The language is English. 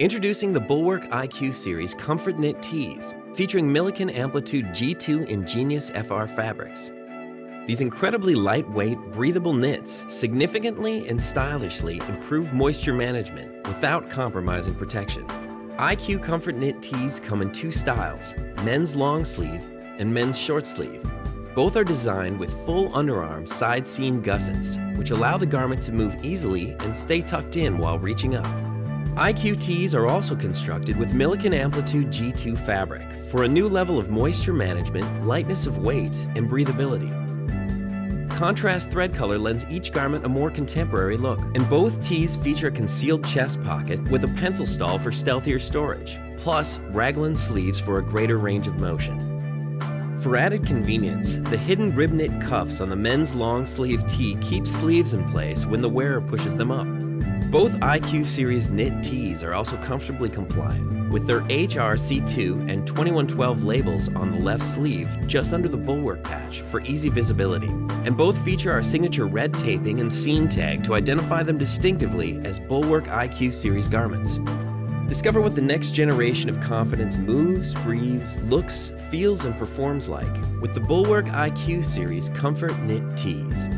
Introducing the Bulwark IQ Series Comfort Knit Tees, featuring Milliken Amplitude G2 Ingenious FR fabrics. These incredibly lightweight, breathable knits significantly and stylishly improve moisture management without compromising protection. IQ Comfort Knit tees come in two styles men's long sleeve and men's short sleeve. Both are designed with full underarm side seam gussets, which allow the garment to move easily and stay tucked in while reaching up. IQ tees are also constructed with Milliken Amplitude G2 fabric for a new level of moisture management, lightness of weight, and breathability. Contrast thread color lends each garment a more contemporary look, and both tees feature a concealed chest pocket with a pencil stall for stealthier storage, plus raglan sleeves for a greater range of motion. For added convenience, the hidden rib knit cuffs on the men's long sleeve tee keep sleeves in place when the wearer pushes them up. Both IQ Series knit tees are also comfortably compliant, with their HRC2 and 2112 labels on the left sleeve just under the bulwark patch for easy visibility. And both feature our signature red taping and seam tag to identify them distinctively as Bulwark IQ Series garments. Discover what the next generation of confidence moves, breathes, looks, feels, and performs like with the Bulwark IQ Series Comfort Knit Tees.